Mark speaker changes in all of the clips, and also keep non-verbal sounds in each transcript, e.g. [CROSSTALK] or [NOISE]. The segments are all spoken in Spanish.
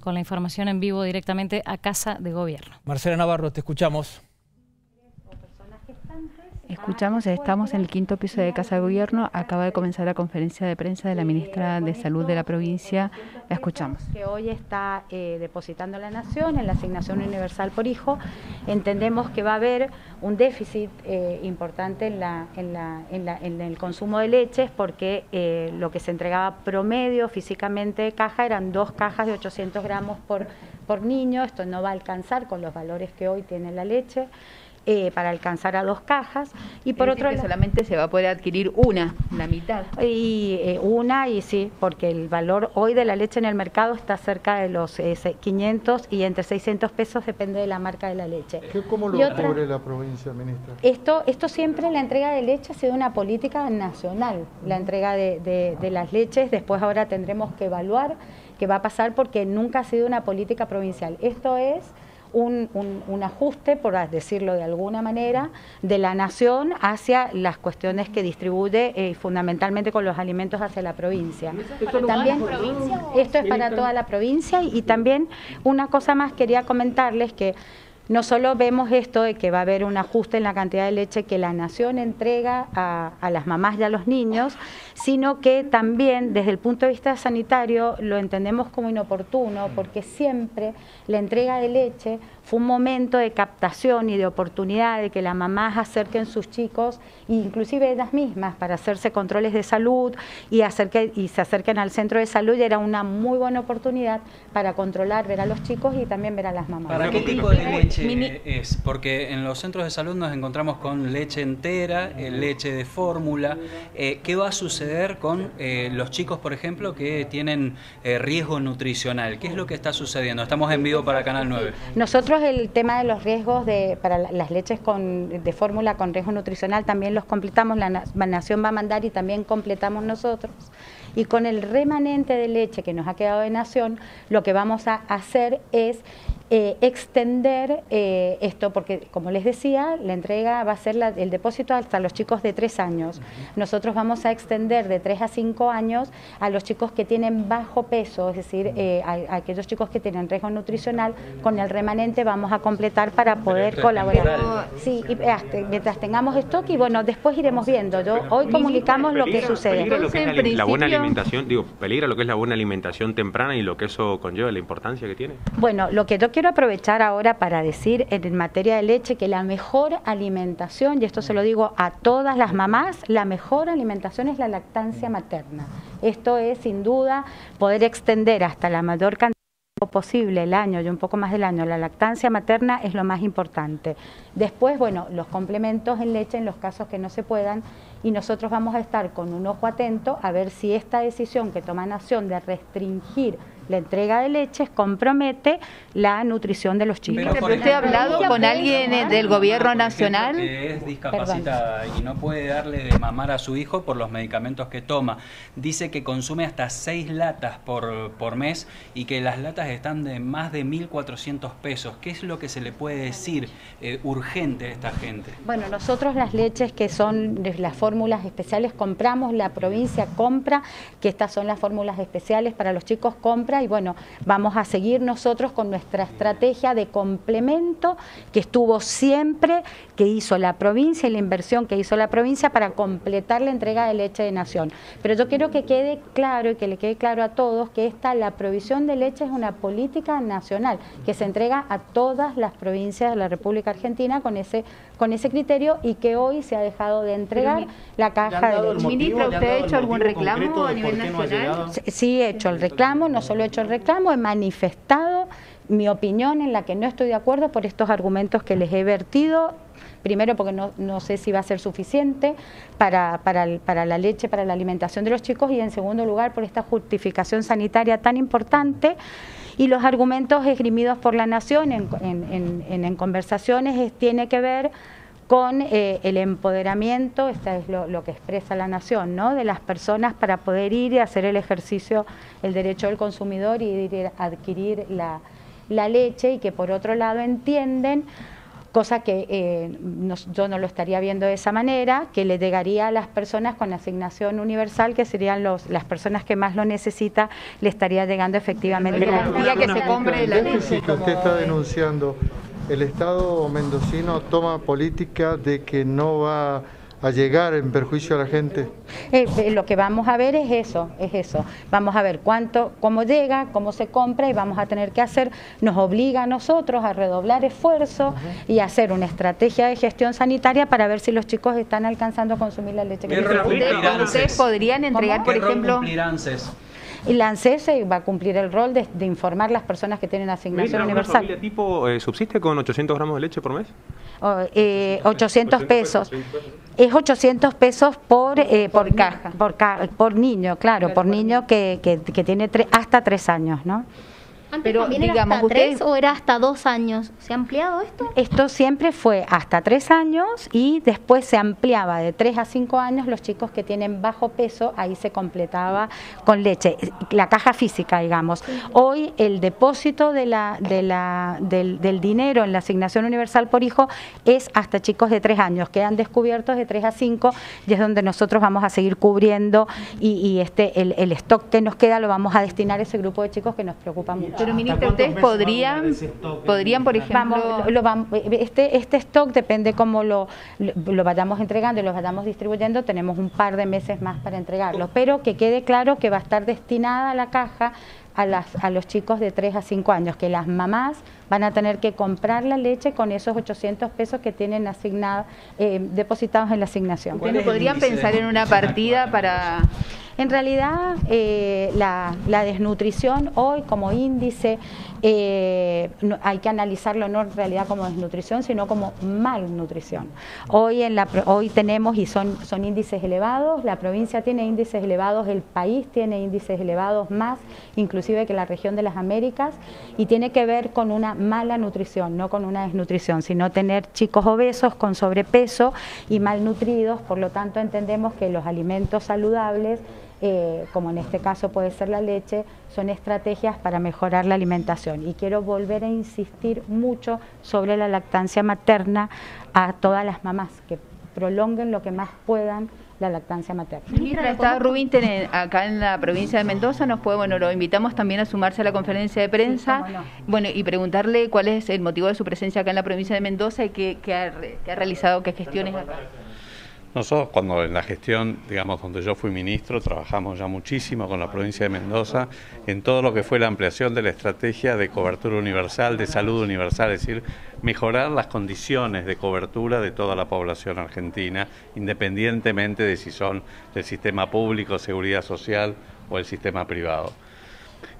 Speaker 1: con la información en vivo directamente a Casa de Gobierno.
Speaker 2: Marcela Navarro, te escuchamos.
Speaker 3: Escuchamos, estamos en el quinto piso de Casa de Gobierno. Acaba de comenzar la conferencia de prensa de la ministra de Salud de la provincia. La escuchamos.
Speaker 4: Que hoy está eh, depositando la Nación en la asignación universal por hijo. Entendemos que va a haber un déficit eh, importante en, la, en, la, en, el consumo de leches porque eh, lo que se entregaba promedio físicamente de caja eran dos cajas de 800 gramos por niño. Esto no va a alcanzar con los valores que hoy tiene la leche. Eh, para alcanzar a dos cajas.
Speaker 3: Y por otro lado. solamente se va a poder adquirir una, la mitad.
Speaker 4: Y eh, una, y sí, porque el valor hoy de la leche en el mercado está cerca de los 500 eh, y entre 600 pesos depende de la marca de la leche.
Speaker 5: ¿Cómo lo cubre la provincia, ministra?
Speaker 4: Esto, esto siempre, la entrega de leche ha sido una política nacional, la entrega de, de las leches. Después ahora tendremos que evaluar qué va a pasar porque nunca ha sido una política provincial. Esto es un, ajuste, por decirlo de alguna manera, de la nación hacia las cuestiones que distribuye eh, fundamentalmente con los alimentos hacia la provincia. ¿Esto, también, esto es para toda la provincia y también una cosa más quería comentarles que no solo vemos esto de que va a haber un ajuste en la cantidad de leche que la nación entrega a, las mamás y a los niños, sino que también desde el punto de vista sanitario lo entendemos como inoportuno porque siempre la entrega de leche fue un momento de captación y de oportunidad de que las mamás acerquen sus chicos, inclusive ellas mismas, para hacerse controles de salud y, y se acerquen al centro de salud y era una muy buena oportunidad para controlar, ver a los chicos y también ver a las mamás.
Speaker 6: ¿Para qué tipo de leche es? Porque en los centros de salud nos encontramos con leche entera, eh, leche de fórmula. Eh, ¿Qué va a suceder con eh, los chicos, por ejemplo, que tienen riesgo nutricional? ¿Qué es lo que está sucediendo? Estamos en vivo para Canal 9.
Speaker 4: Nosotros el tema de los riesgos de, para las leches con, de fórmula con riesgo nutricional también los completamos, la, Nación va a mandar y también completamos nosotros. Y con el remanente de leche que nos ha quedado de Nación, lo que vamos a hacer es eh, extender eh, esto, porque como les decía, la entrega va a ser el depósito hasta los chicos de tres años. Nosotros vamos a extender de tres a cinco años a los chicos que tienen bajo peso, es decir, eh, a, aquellos chicos que tienen riesgo nutricional, con el remanente vamos a completar para poder colaborar. Sí, y, mientras tengamos stock y bueno, después iremos viendo. Yo, hoy comunicamos lo que sucede.
Speaker 7: Lo que es la, buena alimentación, digo, peligra lo que es la buena alimentación temprana y lo que eso conlleva, la importancia que tiene.
Speaker 4: Bueno, lo que yo quiero quiero aprovechar ahora para decir en materia de leche que la mejor alimentación, y esto se lo digo a todas las mamás, la mejor alimentación es la lactancia materna. Esto es sin duda poder extender hasta la mayor cantidad posible el año y un poco más del año, la lactancia materna es lo más importante. Después, bueno, los complementos en leche en los casos que no se puedan y nosotros vamos a estar con un ojo atento a ver si esta decisión que toma Nación de restringir la entrega de leches compromete la nutrición de los chicos.
Speaker 3: Pero, ¿Usted ha hablado con alguien del gobierno nacional?
Speaker 6: Que es discapacitada y no puede darle de mamar a su hijo por los medicamentos que toma. Dice que consume hasta seis latas por, por mes y que las latas están de más de 1.400 pesos. ¿Qué es lo que se le puede decir eh, urgente a esta gente?
Speaker 4: Bueno, nosotros las leches que son de las fórmulas especiales compramos, la provincia compra, que estas son las fórmulas especiales para los chicos, compra y bueno, vamos a seguir nosotros con nuestra estrategia de complemento que estuvo siempre, que hizo la provincia y la inversión que hizo la provincia para completar la entrega de leche de nación. Pero yo quiero que quede claro y que le quede claro a todos que esta, la provisión de leche es una política nacional que se entrega a todas las provincias de la República Argentina con ese, con ese criterio y que hoy se ha dejado de entregar la caja de leche.
Speaker 3: Ministro, ¿usted ha hecho algún reclamo a nivel nacional?
Speaker 4: sí, he hecho el reclamo, no solo he hecho el reclamo, he manifestado mi opinión en la que no estoy de acuerdo por estos argumentos que les he vertido. Primero porque no, no sé si va a ser suficiente para, para, la leche, para la alimentación de los chicos y en segundo lugar por esta justificación sanitaria tan importante y los argumentos esgrimidos por la Nación en, en, en, en conversaciones es, tiene que ver con eh, el empoderamiento, esto es lo, que expresa la Nación, ¿no? de las personas para poder ir y hacer el ejercicio, el derecho del consumidor y ir a adquirir la, la leche y que por otro lado entienden cosa que eh, yo no lo estaría viendo de esa manera, que le llegaría a las personas con asignación universal, que serían los, las personas que más lo necesitan, le estaría llegando efectivamente
Speaker 5: el día que se compre la leche. que usted está denunciando, el Estado mendocino toma política de que no va a llegar en perjuicio a la gente?
Speaker 4: Eh, eh, lo que vamos a ver es eso, es eso. Vamos a ver cuánto, cómo llega, cómo se compra y vamos a tener que hacer, nos obliga a nosotros a redoblar esfuerzo y hacer una estrategia de gestión sanitaria para ver si los chicos están alcanzando a consumir la leche que
Speaker 3: ¿Ustedes podrían entregar, por ejemplo...
Speaker 4: Y la ANSES va a cumplir el rol de, informar a las personas que tienen asignación universal. ¿Una
Speaker 7: tipo eh, subsiste con 800 gramos de leche por mes?
Speaker 4: 800 pesos. Es 800 pesos por, eh, por, caja. Por, por niño, claro, por niño que, que, que tiene hasta tres años, ¿no?
Speaker 8: Pero, también era hasta tres o era hasta dos años? ¿Se ha ampliado esto?
Speaker 4: Esto siempre fue hasta tres años y después se ampliaba de tres a cinco años los chicos que tienen bajo peso, ahí se completaba con leche, la caja física, digamos. Hoy el depósito de la, de la, del, del, dinero en la asignación universal por hijo es hasta chicos de tres años, quedan descubiertos de tres a cinco y es donde nosotros vamos a seguir cubriendo y, y este el, el stock que nos queda lo vamos a destinar a ese grupo de chicos que nos preocupa mucho.
Speaker 3: Pero ministra, ustedes podrían, podrían por ejemplo...
Speaker 4: este, este stock depende cómo lo, lo, vayamos entregando y lo vayamos distribuyendo, tenemos un par de meses más para entregarlo, pero que quede claro que va a estar destinada a la caja a, las, a los chicos de 3 a 5 años, que las mamás van a tener que comprar la leche con esos 800 pesos que tienen asignado, eh, depositados en la asignación.
Speaker 3: ¿Podrían pensar en una partida para...?
Speaker 4: En realidad, eh, la, desnutrición hoy como índice, eh, hay que analizarlo no en realidad como desnutrición, sino como malnutrición. Hoy, en la, hoy tenemos, y son, son índices elevados, la provincia tiene índices elevados, el país tiene índices elevados más, inclusive que la región de las Américas, y tiene que ver con una mala nutrición, no con una desnutrición, sino tener chicos obesos con sobrepeso y malnutridos, por lo tanto entendemos que los alimentos saludables eh, como en este caso puede ser la leche, son estrategias para mejorar la alimentación. Y quiero volver a insistir mucho sobre la lactancia materna a todas las mamás, que prolonguen lo que más puedan la lactancia materna.
Speaker 3: está Rubín acá en la provincia de Mendoza, nos puede, bueno, lo invitamos también a sumarse a la conferencia de prensa, bueno, y preguntarle cuál es el motivo de su presencia acá en la provincia de Mendoza y qué, ha, ha realizado, qué gestiones.
Speaker 9: Nosotros cuando en la gestión, digamos, donde yo fui ministro, trabajamos ya muchísimo con la provincia de Mendoza en todo lo que fue la ampliación de la estrategia de cobertura universal, de salud universal, es decir, mejorar las condiciones de cobertura de toda la población argentina, independientemente de si son del sistema público, seguridad social o el sistema privado.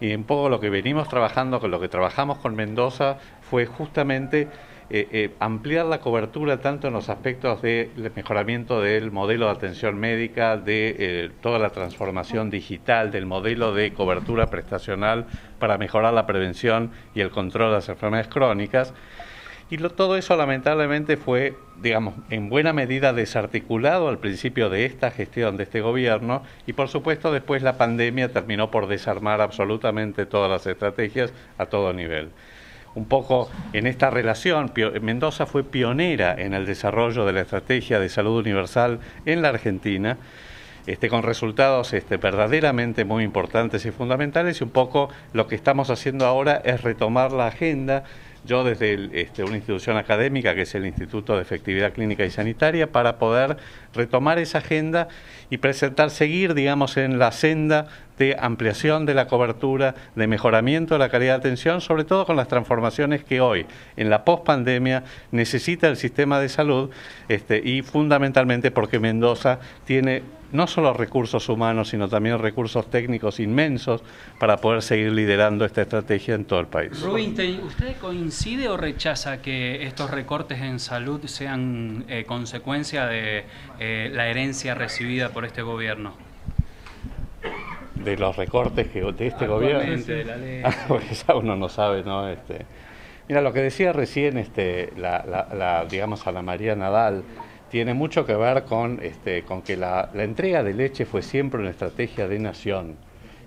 Speaker 9: Y un poco lo que venimos trabajando, con lo que trabajamos con Mendoza, fue justamente eh, eh, ampliar la cobertura tanto en los aspectos del mejoramiento del modelo de atención médica, de eh, toda la transformación digital, del modelo de cobertura prestacional para mejorar la prevención y el control de las enfermedades crónicas. Y todo eso lamentablemente fue, digamos, en buena medida desarticulado al principio de esta gestión de este gobierno y por supuesto después la pandemia terminó por desarmar absolutamente todas las estrategias a todo nivel un poco en esta relación. Mendoza fue pionera en el desarrollo de la estrategia de salud universal en la Argentina. Este, con resultados este, verdaderamente muy importantes y fundamentales y un poco lo que estamos haciendo ahora es retomar la agenda yo desde este, una institución académica que es el Instituto de Efectividad Clínica y Sanitaria para poder retomar esa agenda y presentar, seguir, digamos, en la senda de ampliación de la cobertura, de mejoramiento de la calidad de atención, sobre todo con las transformaciones que hoy, en la pospandemia, necesita el sistema de salud este, y fundamentalmente porque Mendoza tiene no solo recursos humanos, sino también recursos técnicos inmensos para poder seguir liderando esta estrategia en todo el país.
Speaker 6: Rubín, ¿usted coincide o rechaza que estos recortes en salud sean eh, consecuencia de eh, la herencia recibida por este gobierno?
Speaker 9: de los recortes que de este gobierno [LAUGHS] porque ya uno no sabe no este mira lo que decía recién este la, digamos a la María Nadal tiene mucho que ver con este que la, entrega de leche fue siempre una estrategia de nación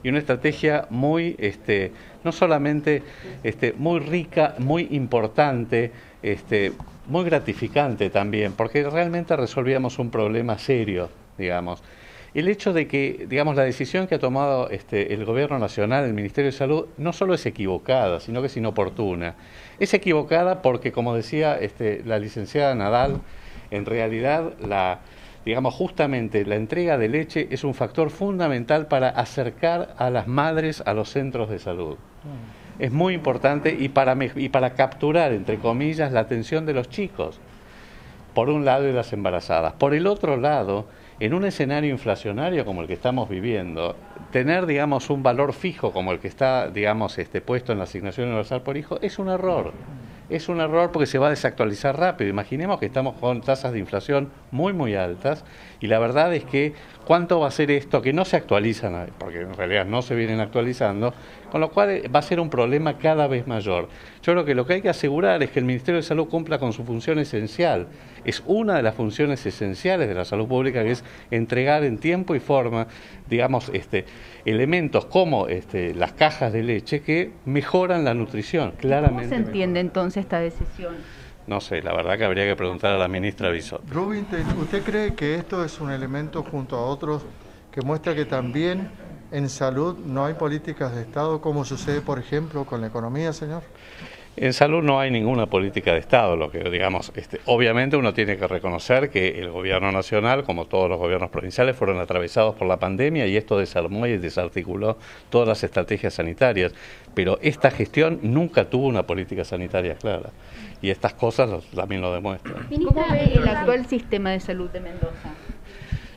Speaker 9: y una estrategia muy este no solamente este muy rica muy importante muy gratificante también, porque realmente resolvíamos un problema serio, digamos. El hecho de que, digamos, la decisión que ha tomado el Gobierno Nacional, el Ministerio de Salud, no solo es equivocada, sino que es inoportuna. Es equivocada porque, como decía la licenciada Nadal, en realidad la, digamos, justamente la entrega de leche es un factor fundamental para acercar a las madres a los centros de salud. Es muy importante y para, y para capturar, entre comillas, la atención de los chicos, por un lado, y las embarazadas. Por el otro lado, en un escenario inflacionario como el que estamos viviendo, tener, digamos, un valor fijo como el que está, digamos, este, puesto en la asignación universal por hijo es un error es un error porque se va a desactualizar rápido. Imaginemos que estamos con tasas de inflación muy, muy altas y la verdad es que cuánto va a ser esto que no se actualizan, porque en realidad no se vienen actualizando, con lo cual va a ser un problema cada vez mayor. Yo creo que lo que hay que asegurar es que el Ministerio de Salud cumpla con su función esencial. Es una de las funciones esenciales de la salud pública que es entregar en tiempo y forma, digamos, este, elementos como este, las cajas de leche que mejoran la nutrición, claramente.
Speaker 3: ¿Cómo se entiende entonces esta decisión?
Speaker 9: No sé, la verdad que habría que preguntar a la ministra Bisot.
Speaker 5: Rubin, ¿usted cree que esto es un elemento junto a otros que muestra que también en salud no hay políticas de Estado, como sucede, por ejemplo, con la economía, señor?
Speaker 9: En salud no hay ninguna política de Estado, lo que digamos, este, obviamente uno tiene que reconocer que el gobierno nacional, como todos los gobiernos provinciales, fueron atravesados por la pandemia y esto desarmó y desarticuló todas las estrategias sanitarias, pero esta gestión nunca tuvo una política sanitaria clara y estas cosas también lo demuestran.
Speaker 3: ¿Cómo ve el actual sistema de salud de Mendoza?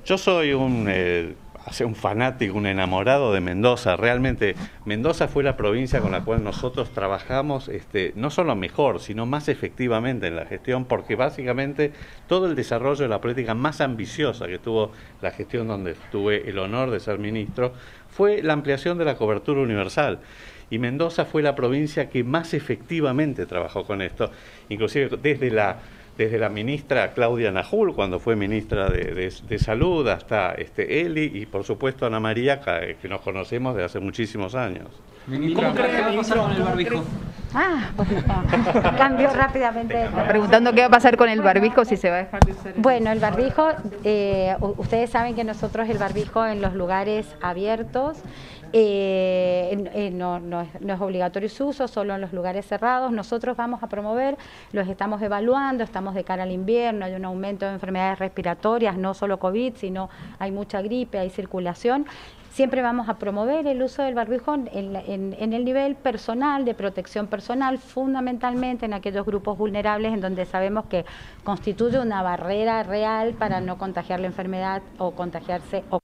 Speaker 9: Yo soy un eh, un fanático, un enamorado de Mendoza. Realmente Mendoza fue la provincia con la cual nosotros trabajamos este, no solo mejor, sino más efectivamente en la gestión, porque básicamente todo el desarrollo de la política más ambiciosa que tuvo la gestión donde tuve el honor de ser ministro fue la ampliación de la cobertura universal. Y Mendoza fue la provincia que más efectivamente trabajó con esto, inclusive desde la desde la ministra Claudia Najul, cuando fue ministra de, Salud, hasta este Eli y por supuesto Ana María, que nos conocemos de hace muchísimos años.
Speaker 6: ¿Cómo cree que va a pasar con el barbijo?
Speaker 4: Ah, bueno, [LAUGHS] cambió rápidamente.
Speaker 3: Preguntando qué va a pasar con el barbijo, si se va a dejar de usar.
Speaker 4: Bueno, el barbijo, eh, ustedes saben que nosotros el barbijo en los lugares abiertos eh, no, no, es, no, es, obligatorio su uso, solo en los lugares cerrados. Nosotros vamos a promover, los estamos evaluando, estamos de cara al invierno, hay un aumento de enfermedades respiratorias, no solo COVID, sino hay mucha gripe, hay circulación. Siempre vamos a promover el uso del barbijo en, en, el nivel personal, de protección personal, fundamentalmente en aquellos grupos vulnerables en donde sabemos que constituye una barrera real para no contagiar la enfermedad o contagiarse. O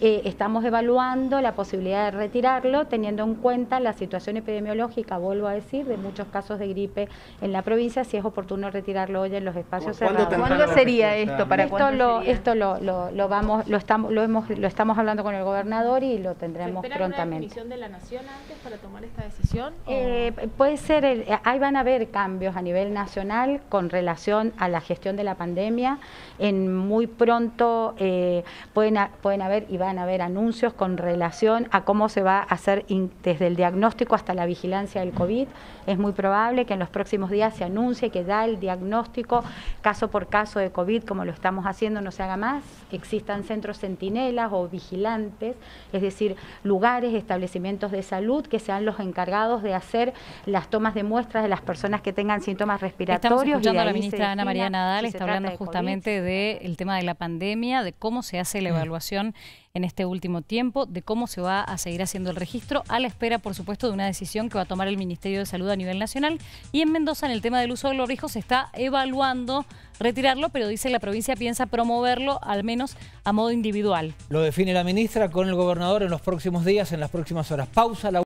Speaker 4: eh, estamos evaluando la posibilidad de retirarlo teniendo en cuenta la situación epidemiológica, vuelvo a decir, de muchos casos de gripe en la provincia, si es oportuno retirarlo hoy en los espacios cerrados.
Speaker 3: ¿Cuándo sería esto? ¿Para
Speaker 4: esto lo, esto lo, lo, vamos, lo estamos, lo hemos, lo estamos hablando con el gobernador y lo tendremos ¿Se prontamente.
Speaker 10: definición de la nación antes para tomar esta decisión?
Speaker 4: Eh, puede ser, ahí van a haber cambios a nivel nacional con relación a la gestión de la pandemia. En muy pronto eh, pueden, pueden haber y van van a haber anuncios con relación a cómo se va a hacer desde el diagnóstico hasta la vigilancia del COVID. Es muy probable que en los próximos días se anuncie que ya el diagnóstico caso por caso de COVID, como lo estamos haciendo, no se haga más. Existan centros centinelas o vigilantes, es decir, lugares, establecimientos de salud que sean los encargados de hacer las tomas de muestras de las personas que tengan síntomas respiratorios.
Speaker 1: Estamos escuchando a la ministra Ana María Nadal, está hablando justamente del tema de la pandemia, de cómo se hace la mm. evaluación en este último tiempo, de cómo se va a seguir haciendo el registro, a la espera, por supuesto, de una decisión que va a tomar el Ministerio de Salud a nivel nacional. Y en Mendoza, en el tema del uso de los rijos, se está evaluando retirarlo, pero dice la provincia piensa promoverlo al menos a modo individual.
Speaker 2: Lo define la ministra con el gobernador en los próximos días, en las próximas horas. Pausa. La